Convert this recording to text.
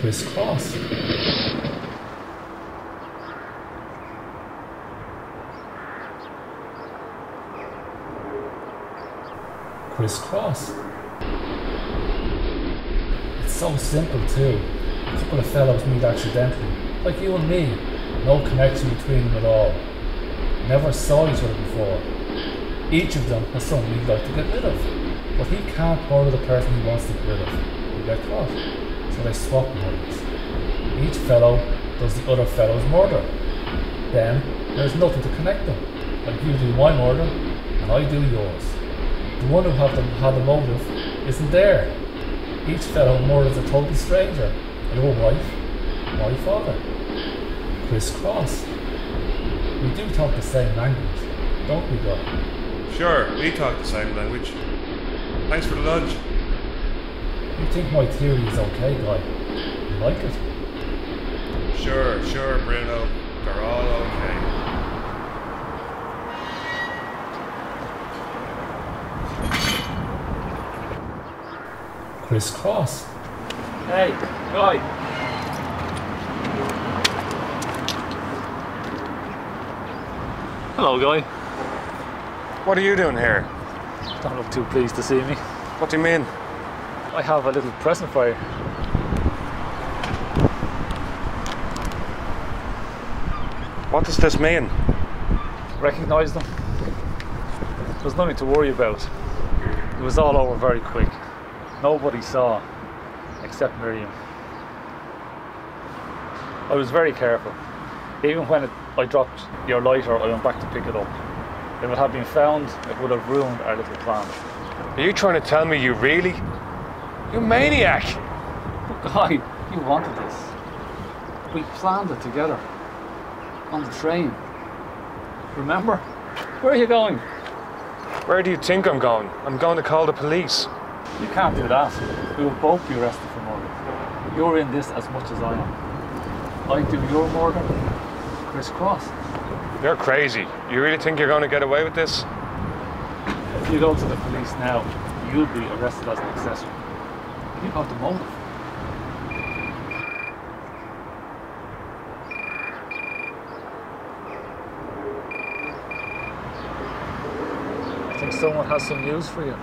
Crisscross. Crisscross. It's so simple too. A couple of fellows meet accidentally, like you and me. No connection between them at all. Never saw each other before. Each of them has someone he'd like to get rid of, but he can't murder the person he wants to get rid of. He'll get caught. So they swap murders. Each fellow does the other fellow's murder. Then there's nothing to connect them. Like you do my murder, and I do yours. The one who had the, had the motive isn't there. Each fellow murders a total stranger. Your wife, my father. Crisscross. We do talk the same language, don't we, God? Sure, we talk the same language. Thanks for the lunch. You think my theory is okay, Guy? You like it? Sure, sure, Bruno. They're all okay. Crisscross. Hey, Guy. Hello, Guy. What are you doing here? Don't look too pleased to see me. What do you mean? I have a little present for you. What does this mean? Recognise them? There's nothing to worry about. It was all over very quick. Nobody saw, except Miriam. I was very careful. Even when it, I dropped your lighter, I went back to pick it up. If it had been found, it would have ruined our little plan. Are you trying to tell me you really? You maniac! But Guy, you wanted this. We planned it together. On the train. Remember? Where are you going? Where do you think I'm going? I'm going to call the police. You can't do that. We will both be arrested for murder. You're in this as much as I am. I do your murder. Crisscross. You're crazy. You really think you're going to get away with this? If you go to the police now, you'll be arrested as an accessory. Motive. I think someone has some news for you.